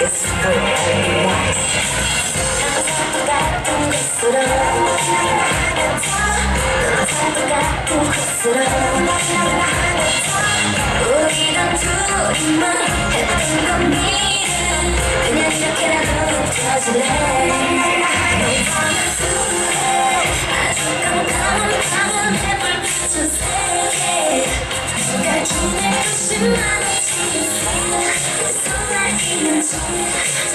It's really nice. 우리는 둘이만 Tonight, it's so much in your tears.